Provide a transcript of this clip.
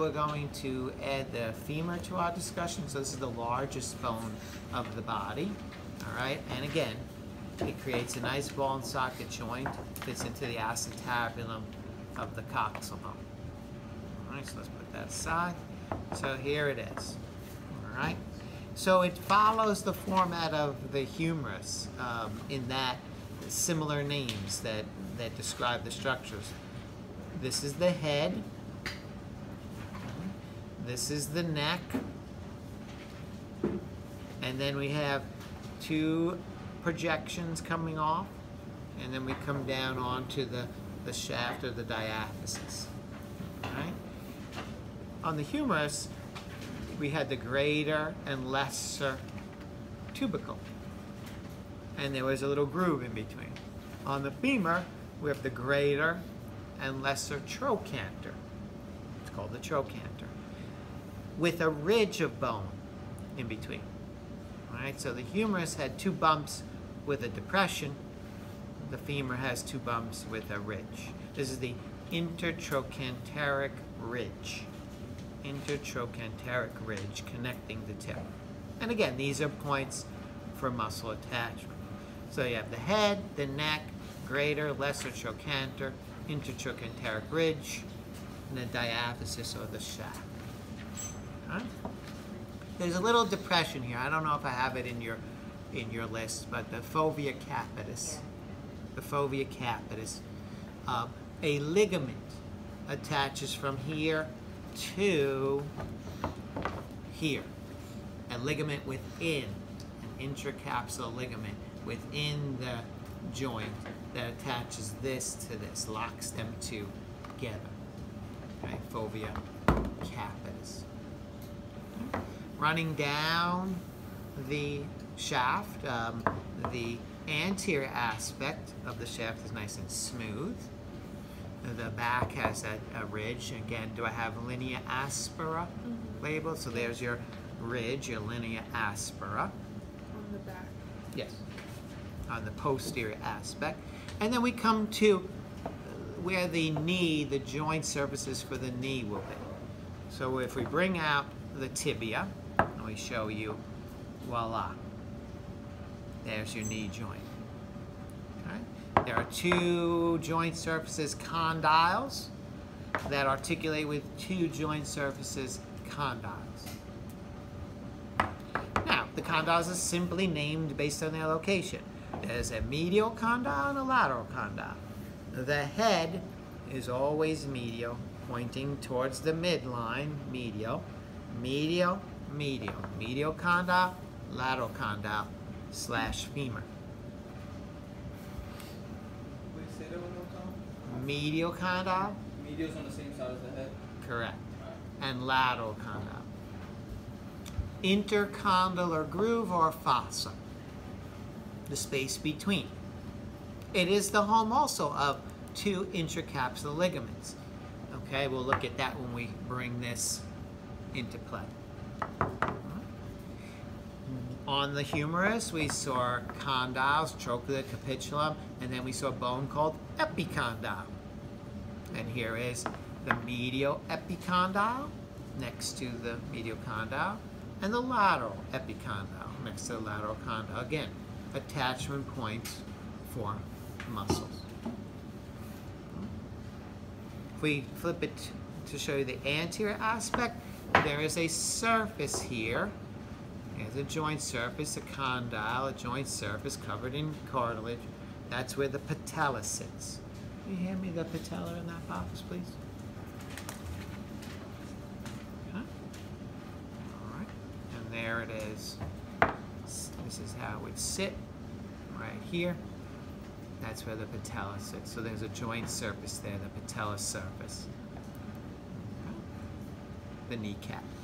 we're going to add the femur to our discussion. So this is the largest bone of the body. All right, and again, it creates a nice ball and socket joint, fits into the acetabulum of the coxal bone. All right, so let's put that aside. So here it is. All right. So it follows the format of the humerus um, in that similar names that, that describe the structures. This is the head. This is the neck. And then we have two projections coming off. And then we come down onto the, the shaft or the diaphysis. On the humerus, we had the greater and lesser tubercle. And there was a little groove in between. On the femur, we have the greater and lesser trochanter. It's called the trochanter. With a ridge of bone in between. All right, so the humerus had two bumps with a depression. The femur has two bumps with a ridge. This is the intertrochanteric ridge. Intertrochanteric ridge connecting the tip. And again, these are points for muscle attachment. So you have the head, the neck, greater, lesser trochanter, intertrochanteric ridge, and the diaphysis or the shaft. Right? There's a little depression here. I don't know if I have it in your in your list, but the fovea capitis, the fovea capitis, uh, a ligament attaches from here to here. A ligament within, an intracapsular ligament within the joint that attaches this to this, locks them together. Okay, fovea capitis. Running down the shaft, um, the anterior aspect of the shaft is nice and smooth. The back has a, a ridge. Again, do I have linea aspera mm -hmm. labeled? So there's your ridge, your linea aspera. On the back. Yes, on the posterior aspect. And then we come to where the knee, the joint surfaces for the knee will be. So if we bring out the tibia, we show you, voila, there's your knee joint. Okay? There are two joint surfaces, condyles, that articulate with two joint surfaces, condyles. Now, the condyles are simply named based on their location. There's a medial condyle and a lateral condyle. The head is always medial, pointing towards the midline, medial, medial, medial, medial condyle, lateral condyle, slash femur. Wait, say that one more time. Medial condyle. Medial's on the same side as the head. Correct. And lateral condyle. Intercondylar groove or fossa. The space between. It is the home also of two intracapsular ligaments. Okay, we'll look at that when we bring this into play. On the humerus, we saw condyles, trochlea capitulum, and then we saw a bone called epicondyle. And here is the medial epicondyle next to the medial condyle, and the lateral epicondyle next to the lateral condyle. Again, attachment points for muscles. If we flip it to show you the anterior aspect, there is a surface here. There's a joint surface, a condyle, a joint surface covered in cartilage. That's where the patella sits. Can you hand me the patella in that box, please? Huh? All right, and there it is. This is how it would sit right here. That's where the patella sits. So there's a joint surface there, the patella surface. The kneecap.